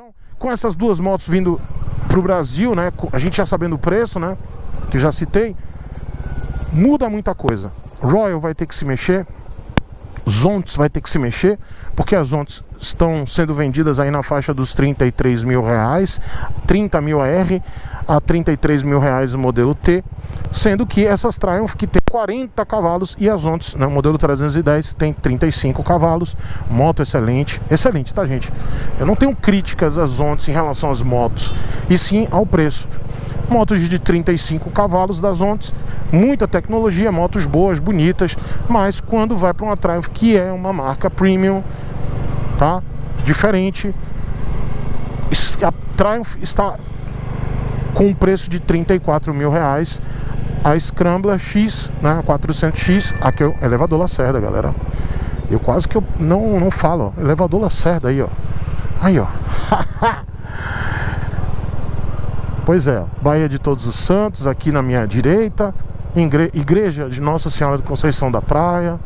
Então, com essas duas motos vindo para o Brasil, né? A gente já sabendo o preço, né? Que já citei, muda muita coisa. Royal vai ter que se mexer, Zontes vai ter que se mexer, porque as Zontes estão sendo vendidas aí na faixa dos 33 mil reais, 30 mil AR a 33 mil reais o modelo T, sendo que essas Triumph que tem 40 cavalos e as Ontes, né, o modelo 310 tem 35 cavalos, moto excelente, excelente, tá gente? Eu não tenho críticas às Ontes em relação às motos, e sim ao preço. Motos de 35 cavalos das Ontes, muita tecnologia, motos boas, bonitas, mas quando vai para uma Triumph que é uma marca premium, tá? Diferente. A Triumph está com um preço de 34 mil reais. A Scrambler X, né, 400X, aqui é o elevador Lacerda, galera. Eu quase que eu não, não falo, ó. elevador Lacerda aí, ó. Aí, ó. pois é, Baía de Todos os Santos, aqui na minha direita. Igreja de Nossa Senhora de Conceição da Praia.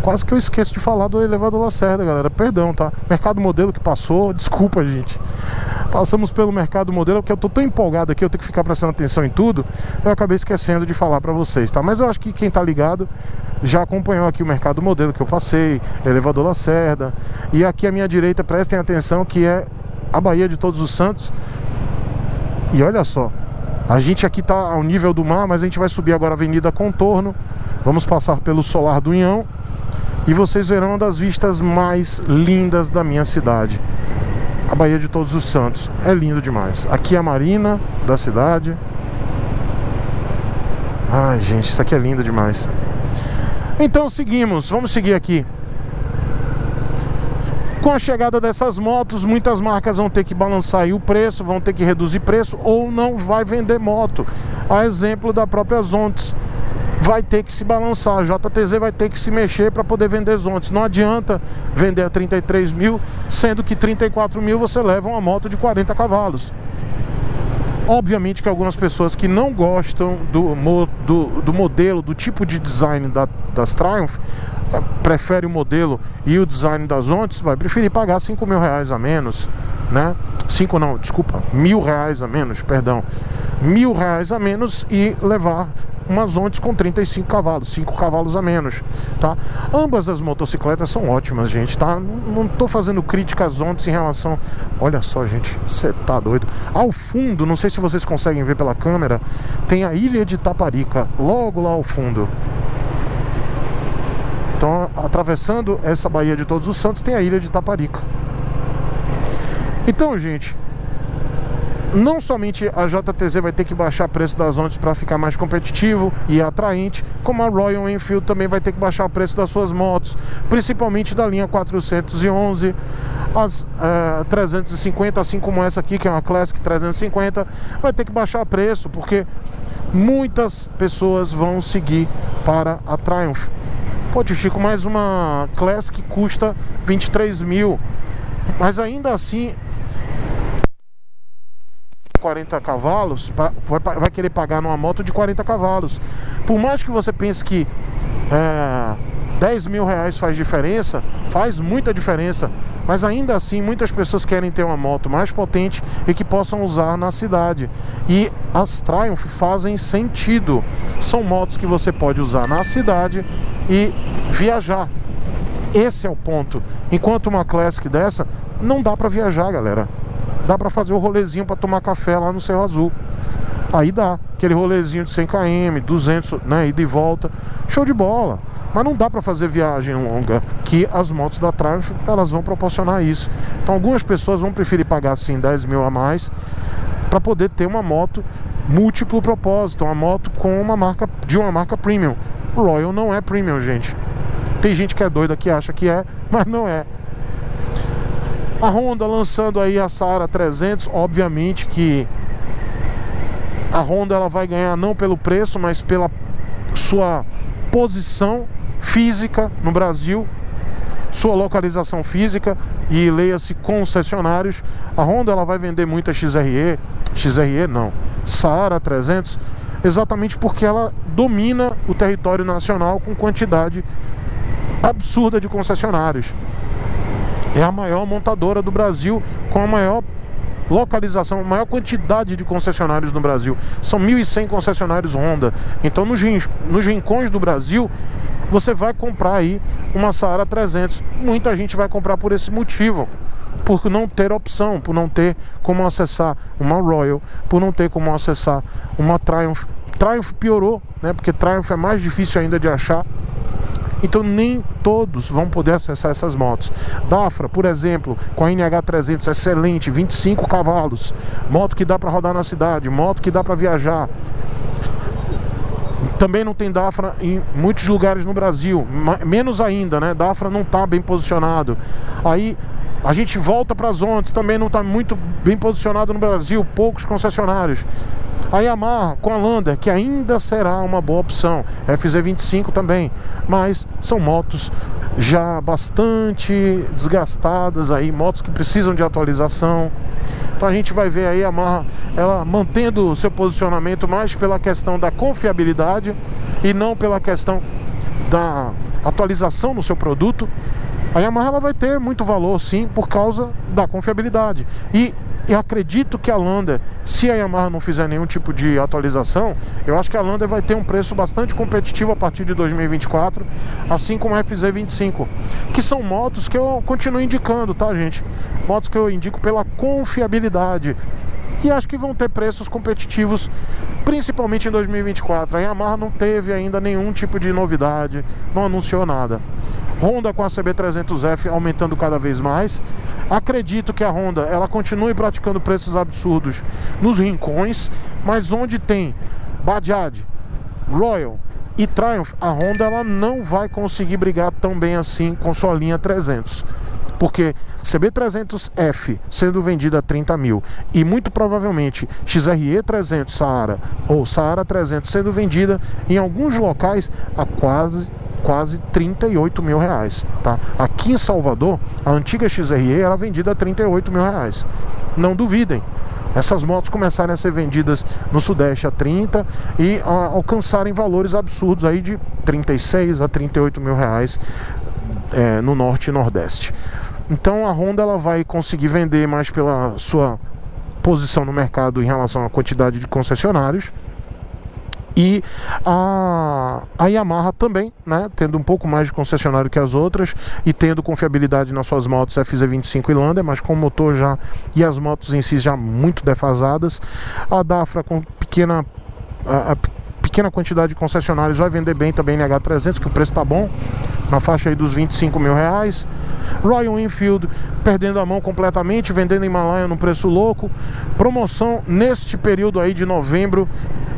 Quase que eu esqueço de falar do elevador Lacerda, galera. Perdão, tá? Mercado modelo que passou, desculpa, gente. Passamos pelo mercado modelo, porque eu tô tão empolgado aqui, eu tenho que ficar prestando atenção em tudo. Eu acabei esquecendo de falar para vocês, tá? Mas eu acho que quem tá ligado já acompanhou aqui o mercado modelo que eu passei, elevador Lacerda. E aqui à minha direita, prestem atenção, que é a Baía de Todos os Santos. E olha só, a gente aqui tá ao nível do mar, mas a gente vai subir agora a Avenida Contorno. Vamos passar pelo Solar do Inhão e vocês verão uma das vistas mais lindas da minha cidade. A Baía de Todos os Santos. É lindo demais. Aqui é a marina da cidade. Ai, gente, isso aqui é lindo demais. Então seguimos, vamos seguir aqui. Com a chegada dessas motos, muitas marcas vão ter que balançar o preço, vão ter que reduzir preço ou não vai vender moto. A exemplo da própria Zontes vai ter que se balançar, a JTZ vai ter que se mexer para poder vender Zontes. Não adianta vender a 33 mil, sendo que 34 mil você leva uma moto de 40 cavalos. Obviamente que algumas pessoas que não gostam do, do, do modelo, do tipo de design da, das Triumph, eh, prefere o modelo e o design das Ontes, vai preferir pagar 5 mil reais a menos, né? 5 não, desculpa, mil reais a menos, perdão. Mil reais a menos e levar umas Ontes com 35 cavalos, 5 cavalos a menos, tá? Ambas as motocicletas são ótimas, gente, tá? Não, estou fazendo críticas Ontes em relação... Olha só, gente, você tá doido. Ao fundo, não sei se vocês conseguem ver pela câmera, tem a ilha de Taparica, logo lá ao fundo. Então, atravessando essa Baía de Todos os Santos, tem a ilha de Taparica. Então, gente, não somente a JTZ vai ter que baixar o preço das ondas para ficar mais competitivo e atraente, como a Royal Enfield também vai ter que baixar o preço das suas motos, principalmente da linha 411, as uh, eh, 350, assim como essa aqui, que é uma Classic 350, vai ter que baixar o preço, porque muitas pessoas vão seguir para a Triumph. Pô, tio Chico, mais uma Classic custa 23 mil, mas ainda assim 40 cavalos, vai, vai querer pagar numa moto de 40 cavalos. Por mais que você pense que é, 10 mil reais faz diferença, faz muita diferença. Mas ainda assim, muitas pessoas querem ter uma moto mais potente e que possam usar na cidade. E as Triumph fazem sentido. São motos que você pode usar na cidade e viajar. Esse é o ponto. Enquanto uma Classic dessa, não dá para viajar, galera dá para fazer o rolezinho para tomar café lá no Cerro Azul. Aí dá, aquele rolezinho de 100 km, 200, né, ida e volta. Show de bola. Mas não dá para fazer viagem longa, que as motos da Triumph, elas vão proporcionar isso. Então algumas pessoas vão preferir pagar assim 10 mil a mais para poder ter uma moto múltiplo propósito, uma moto com uma marca de uma marca premium. Royal não é premium, gente. Tem gente que é doida que acha que é, mas não é. A Honda lançando aí a Saara 300, obviamente que a Honda ela vai ganhar não pelo preço, mas pela sua posição física no Brasil, sua localização física e leia-se concessionários. A Honda ela vai vender muita XRE, XRE não, Saara 300, exatamente porque ela domina o território nacional com quantidade absurda de concessionários. É a maior montadora do Brasil com a maior localização, maior quantidade de concessionários no Brasil. São 1.100 concessionários Honda. Então, nos, nos rincões do Brasil, você vai comprar aí uma Saara 300. Muita gente vai comprar por esse motivo. Por não ter opção, por não ter como acessar uma Royal, por não ter como acessar uma Triumph. Triumph piorou, né? Porque Triumph é mais difícil ainda de achar. Então nem todos vão poder acessar essas motos. Dafra, por exemplo, com a NH300 excelente, 25 cavalos, moto que dá para rodar na cidade, moto que dá para viajar. Também não tem Dafra em muitos lugares no Brasil, menos ainda, né? Dafra não está bem posicionado. Aí a gente volta para as ondas, também não está muito bem posicionado no Brasil, poucos concessionários. A Yamaha com a Lander, que ainda será uma boa opção. FZ25 também, mas são motos já bastante desgastadas aí, motos que precisam de atualização. Então a gente vai ver aí a Yamaha ela mantendo o seu posicionamento mais pela questão da confiabilidade e não pela questão da atualização no seu produto. A Yamaha ela vai ter muito valor sim por causa da confiabilidade. E eu acredito que a Lander, se a Yamaha não fizer nenhum tipo de atualização, eu acho que a Lander vai ter um preço bastante competitivo a partir de 2024, assim como a FZ25, que são motos que eu continuo indicando, tá, gente? Motos que eu indico pela confiabilidade. E acho que vão ter preços competitivos, principalmente em 2024. A Yamaha não teve ainda nenhum tipo de novidade, não anunciou nada. Honda com a CB300F aumentando cada vez mais. Acredito que a Honda ela continue praticando preços absurdos nos rincões, mas onde tem Bajaj, Royal e Triumph, a Honda ela não vai conseguir brigar tão bem assim com sua linha 300. Porque CB300F sendo vendida a 30 mil e muito provavelmente XRE 300 Saara ou Saara 300 sendo vendida em alguns locais a quase quase 38 mil reais, tá? Aqui em Salvador, a antiga XRE era vendida a 38 mil reais. Não duvidem, essas motos começarem a ser vendidas no Sudeste a 30 e a, alcançarem valores absurdos aí de 36 a 38 mil reais é, no Norte e Nordeste. Então a Honda ela vai conseguir vender mais pela sua posição no mercado em relação à quantidade de concessionários e a, a Yamaha também, né, tendo um pouco mais de concessionário que as outras e tendo confiabilidade nas suas motos FZ25 e Lander, mas com o motor já e as motos em si já muito defasadas. A Dafra com pequena a, a pequena quantidade de concessionários vai vender bem também na H300, que o preço está bom, na faixa aí dos 25 mil reais. Royal Enfield perdendo a mão completamente, vendendo Himalaia no preço louco. Promoção neste período aí de novembro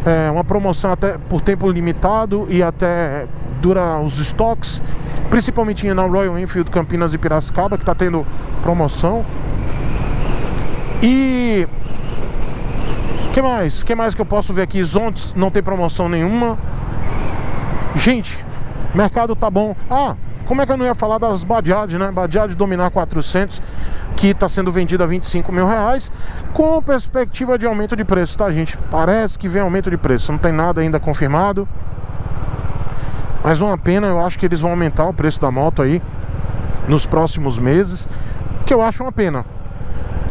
é, uma promoção até por tempo limitado e até durar os estoques, principalmente na Royal Enfield Campinas e Piracicaba, que está tendo promoção. E que mais? que mais que eu posso ver aqui? Zontes não tem promoção nenhuma. Gente, mercado tá bom. Ah, como é que eu não ia falar das Bajaj, né? Bajaj Dominar 400 que está sendo vendida a 25 mil reais, com perspectiva de aumento de preço, tá, gente? Parece que vem aumento de preço, não tem nada ainda confirmado. Mas uma pena, eu acho que eles vão aumentar o preço da moto aí nos próximos meses, que eu acho uma pena.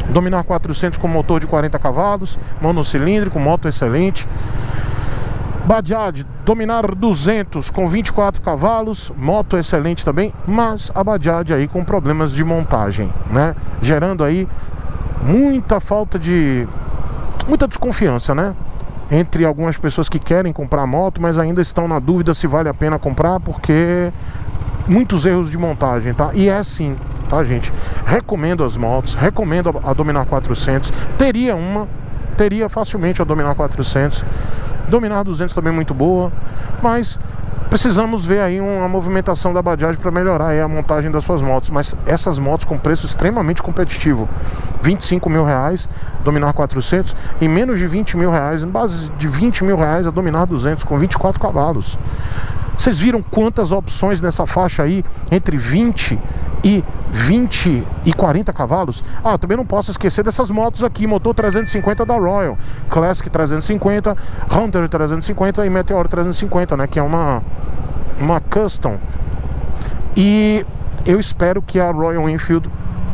Dominar 400 com motor de 40 cavalos, monocilíndrico, moto excelente. Bajaj Dominar 200 com 24 cavalos, moto excelente também, mas a Bajaj aí com problemas de montagem, né? Gerando aí muita falta de muita desconfiança, né? Entre algumas pessoas que querem comprar moto, mas ainda estão na dúvida se vale a pena comprar porque muitos erros de montagem, tá? E é assim, tá, gente? Recomendo as motos, recomendo a Dominar 400. Teria uma, teria facilmente a Dominar 400 Dominar 200 também é muito boa, mas precisamos ver aí uma movimentação da Bajaj para melhorar a montagem das suas motos. Mas essas motos com preço extremamente competitivo, 25 mil reais, Dominar 400, e menos de 20 mil reais, em base de 20 mil reais a Dominar 200 com 24 cavalos. Vocês viram quantas opções nessa faixa aí entre 20 e 20 e 40 cavalos? Ah, também não posso esquecer dessas motos aqui, motor 350 da Royal, Classic 350, Hunter 350 e Meteor 350, né, que é uma uma custom. E eu espero que a Royal Enfield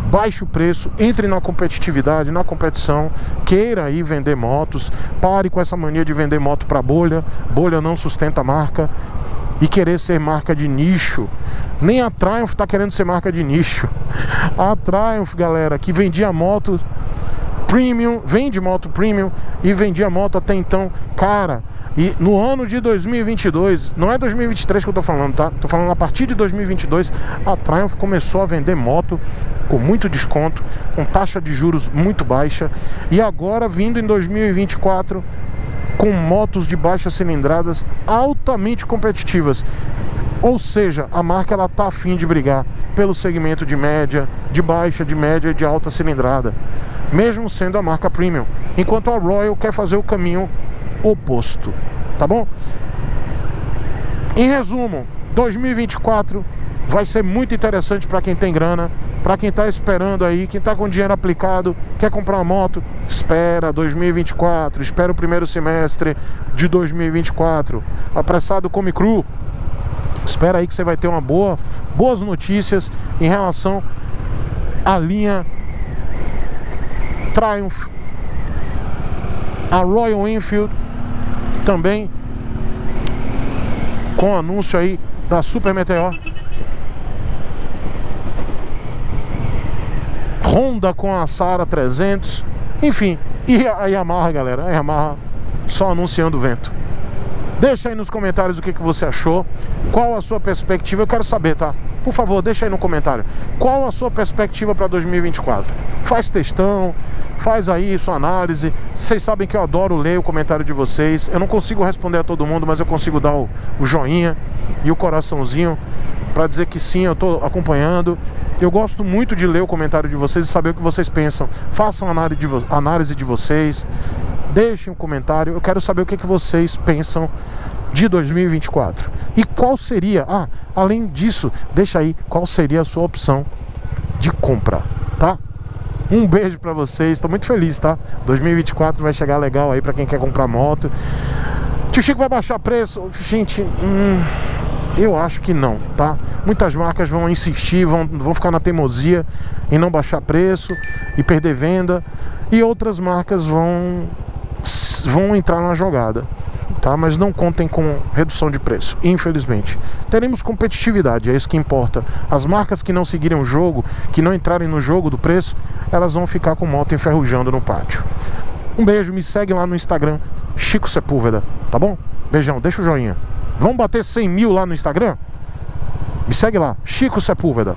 baixe o preço, entre na competitividade, na competição, queira aí vender motos, pare com essa mania de vender moto para bolha, bolha não sustenta a marca e querer ser marca de nicho. Nem a Triumph está querendo ser marca de nicho. A Triumph, galera, que vendia moto premium, vende moto premium e vendia moto até então cara. E no ano de 2022, não é 2023 que eu tô falando, tá? Tô falando a partir de 2022, a Triumph começou a vender moto com muito desconto, com taxa de juros muito baixa e agora vindo em 2024 com motos de baixas cilindradas altamente competitivas. Ou seja, a marca ela tá afim de brigar pelo segmento de média, de baixa, de média e de alta cilindrada, mesmo sendo a marca premium. Enquanto a Royal quer fazer o caminho oposto, tá bom? Em resumo, 2024 vai ser muito interessante para quem tem grana, para quem está esperando aí, quem está com dinheiro aplicado, quer comprar uma moto, espera 2024, espera o primeiro semestre de 2024. Apressado come cru. Espera aí que você vai ter uma boa, boas notícias em relação à linha Triumph, a Royal Enfield também com anúncio aí da Super Meteor. Honda com a Sara 300, enfim, e a Yamaha, galera, a Yamaha só anunciando o vento. Deixa aí nos comentários o que, que você achou, qual a sua perspectiva, eu quero saber, tá? Por favor, deixa aí no comentário. Qual a sua perspectiva para 2024? Faz textão, faz aí sua análise. Vocês sabem que eu adoro ler o comentário de vocês. Eu não consigo responder a todo mundo, mas eu consigo dar o, o joinha e o coraçãozinho para dizer que sim, eu estou acompanhando. Eu gosto muito de ler o comentário de vocês e saber o que vocês pensam. Façam análise de, análise de vocês. Deixem um comentário. Eu quero saber o que, que vocês pensam de 2024. E qual seria, ah, além disso, deixa aí qual seria a sua opção de compra, tá? Um beijo para vocês, estou muito feliz, tá? 2024 vai chegar legal aí para quem quer comprar moto. Tio Chico vai baixar preço? Gente, hum, eu acho que não, tá? Muitas marcas vão insistir, vão, vão ficar na teimosia em não baixar preço e perder venda. E outras marcas vão, vão entrar na jogada tá? Mas não contem com redução de preço, infelizmente. Teremos competitividade, é isso que importa. As marcas que não seguirem o jogo, que não entrarem no jogo do preço, elas vão ficar com moto enferrujando no pátio. Um beijo, me segue lá no Instagram, Chico Sepúlveda, tá bom? Beijão, deixa o joinha. Vamos bater 100 mil lá no Instagram? Me segue lá, Chico Sepúlveda.